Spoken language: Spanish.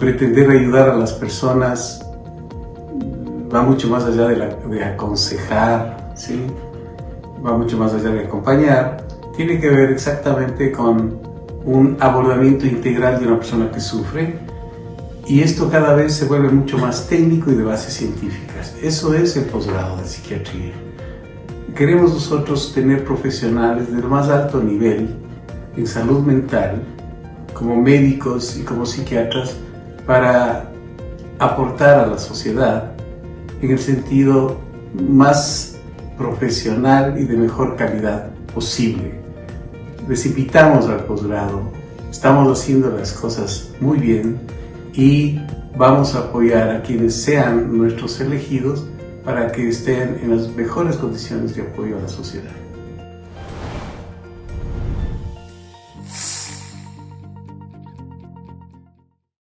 Pretender ayudar a las personas va mucho más allá de, de aconsejar, ¿sí? va mucho más allá de acompañar, tiene que ver exactamente con un abordamiento integral de una persona que sufre y esto cada vez se vuelve mucho más técnico y de bases científicas. Eso es el posgrado de psiquiatría. Queremos nosotros tener profesionales del más alto nivel en salud mental, como médicos y como psiquiatras, para aportar a la sociedad en el sentido más profesional y de mejor calidad posible. Precipitamos al posgrado, estamos haciendo las cosas muy bien y vamos a apoyar a quienes sean nuestros elegidos para que estén en las mejores condiciones de apoyo a la sociedad.